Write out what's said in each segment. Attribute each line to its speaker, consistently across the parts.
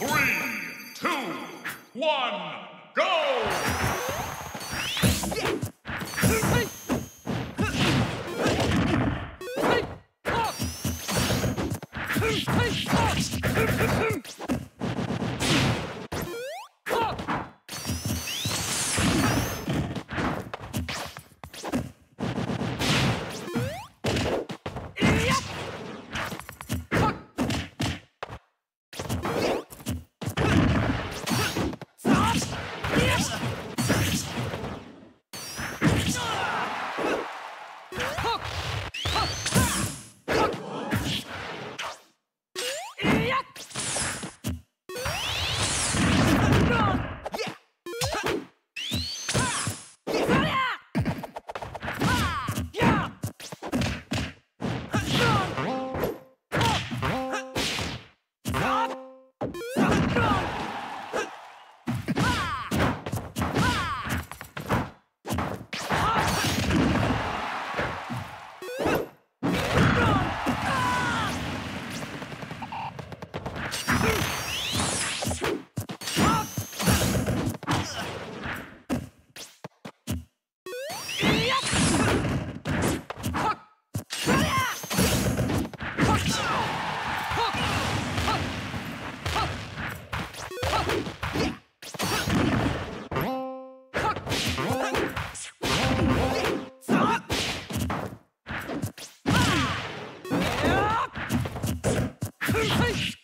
Speaker 1: Three, two, one, go! Please.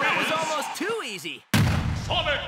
Speaker 2: That was almost too easy.
Speaker 1: Sonic